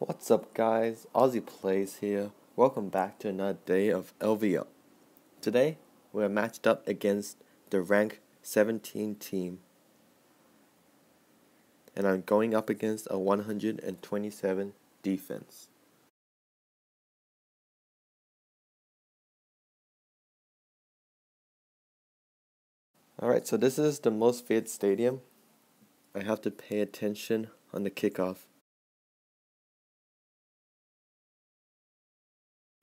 What's up guys, Aussie Plays here. Welcome back to another day of LvL. Today, we're matched up against the rank 17 team. And I'm going up against a 127 defense. Alright, so this is the most feared stadium. I have to pay attention on the kickoff.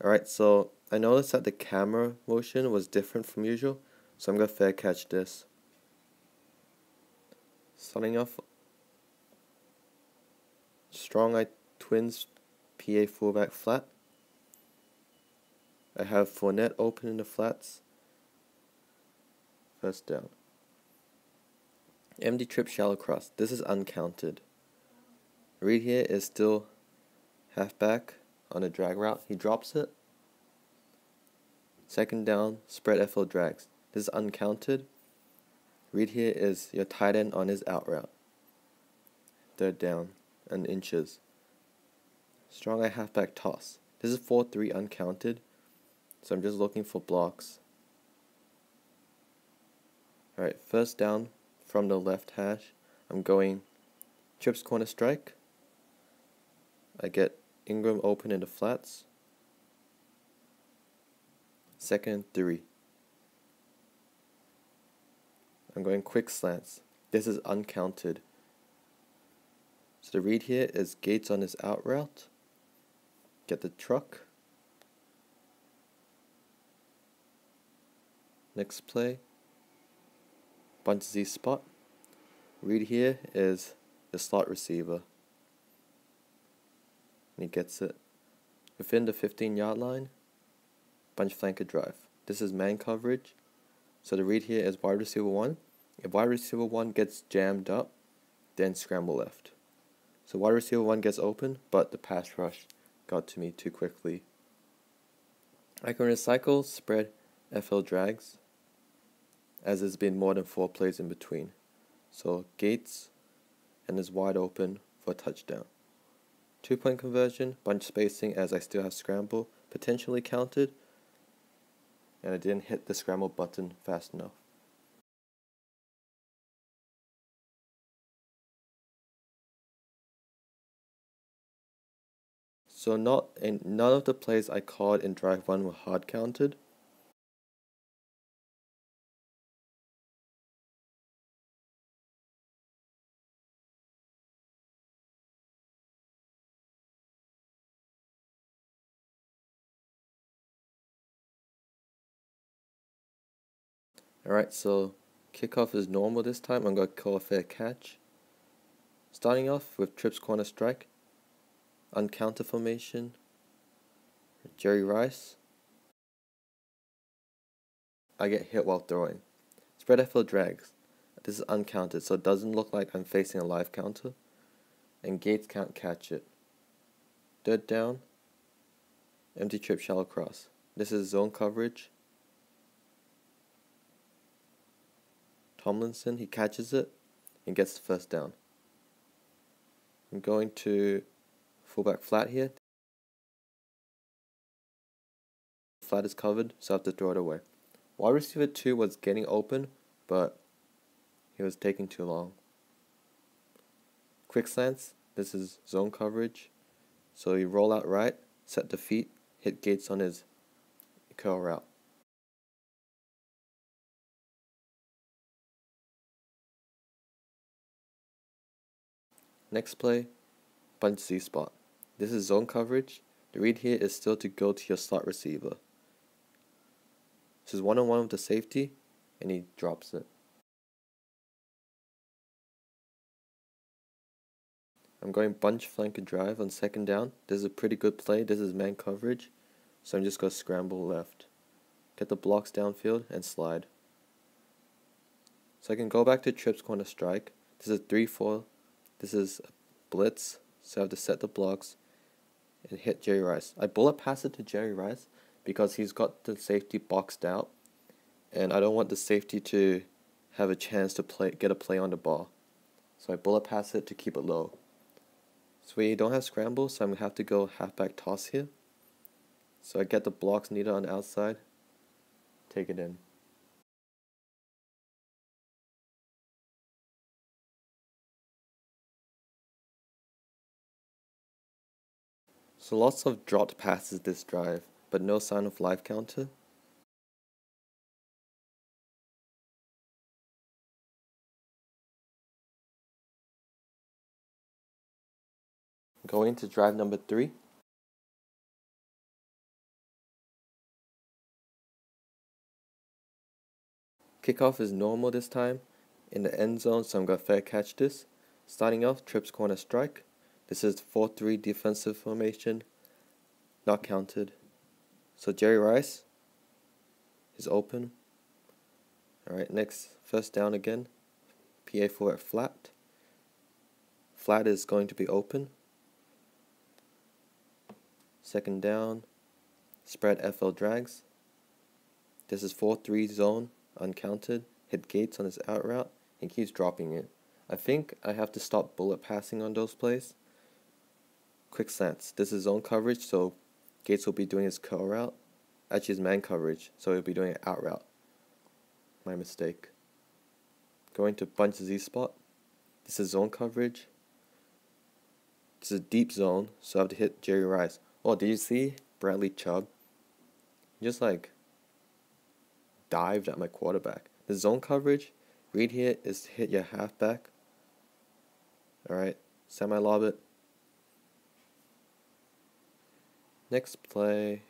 Alright, so I noticed that the camera motion was different from usual, so I'm going to fair catch this. Starting off, strong I twins PA fullback flat. I have Fournette open in the flats. First down. MD trip shallow cross. This is uncounted. Read here is still halfback on a drag route. He drops it. Second down, spread FL drags. This is uncounted. Read here is your tight end on his out route. Third down and inches. Strong I halfback toss. This is 4 3 uncounted. So I'm just looking for blocks. Alright, first down from the left hash. I'm going trips corner strike. I get Ingram open in the flats. Second three. I'm going quick slants. This is uncounted. So the read here is Gates on his out route. Get the truck. Next play. Bunch Z spot. Read here is the slot receiver. And he gets it. Within the 15 yard line, bunch flanker drive. This is man coverage. So the read here is wide receiver 1. If wide receiver 1 gets jammed up, then scramble left. So wide receiver 1 gets open, but the pass rush got to me too quickly. I can recycle, spread, FL drags, as there's been more than 4 plays in between. So Gates and is wide open for touchdown. Two point conversion, bunch spacing as I still have scramble, potentially counted, and I didn't hit the scramble button fast enough. So not in none of the plays I called in drive 1 were hard counted. Alright, so kickoff is normal this time. I'm going to call a fair catch. Starting off with trips corner strike, uncounter formation, Jerry Rice. I get hit while throwing. Spread FL drags. This is uncounted, so it doesn't look like I'm facing a live counter. And Gates can't catch it. Third down, empty trip shallow cross. This is zone coverage. Tomlinson, he catches it and gets the first down. I'm going to fullback flat here. Flat is covered, so I have to throw it away. Wide receiver 2 was getting open, but he was taking too long. Quick slants, this is zone coverage. So you roll out right, set the feet, hit Gates on his curl route. Next play, bunch Z spot. This is zone coverage. The read here is still to go to your slot receiver. This is one on one with the safety, and he drops it. I'm going bunch flanker drive on second down. This is a pretty good play. This is man coverage. So I'm just going to scramble left. Get the blocks downfield and slide. So I can go back to trips corner strike. This is 3 4 this is a blitz, so I have to set the blocks and hit Jerry Rice. I bullet pass it to Jerry Rice because he's got the safety boxed out, and I don't want the safety to have a chance to play get a play on the ball. So I bullet pass it to keep it low. So we don't have scramble, so I'm to have to go halfback toss here. So I get the blocks needed on the outside, take it in. So lots of dropped passes this drive, but no sign of live counter. Going to drive number three. Kickoff is normal this time in the end zone, so I'm going to fair catch this. Starting off, trips corner strike. This is 4 3 defensive formation, not counted. So Jerry Rice is open. Alright, next, first down again. PA4 at flat. Flat is going to be open. Second down, spread FL drags. This is 4-3 zone, uncounted. Hit Gates on his out route and keeps dropping it. I think I have to stop bullet passing on those plays. Quick slants. This is zone coverage, so Gates will be doing his curl route. Actually, his man coverage, so he'll be doing an out route. My mistake. Going to bunch Z spot. This is zone coverage. This is a deep zone, so I have to hit Jerry Rice. Oh, did you see Bradley Chubb? Just like dived at my quarterback. The zone coverage, read here is to hit your halfback. Alright, semi lob it. Next play,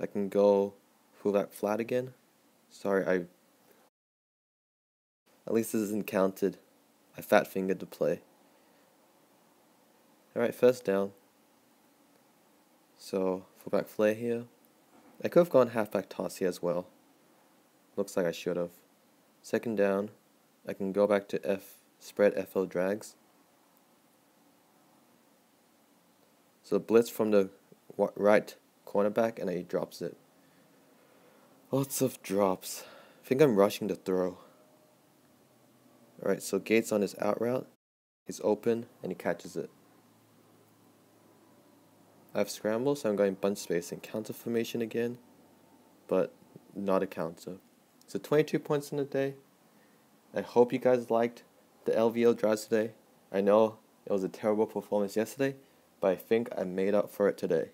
I can go fullback flat again. Sorry, I. At least this isn't counted. I fat fingered the play. Alright, first down. So, fullback flare here. I could have gone halfback toss here as well. Looks like I should have. Second down, I can go back to F spread FL drags. So blitz from the right cornerback and he drops it. Lots of drops. I think I'm rushing the throw. Alright, so Gates on his out route. He's open and he catches it. I have scramble, so I'm going bunch space and counter formation again, but not a counter. So 22 points in a day. I hope you guys liked the LvL drives today. I know it was a terrible performance yesterday, but I think I made up for it today.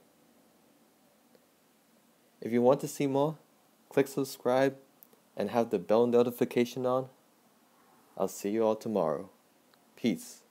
If you want to see more, click subscribe and have the bell notification on. I'll see you all tomorrow. Peace.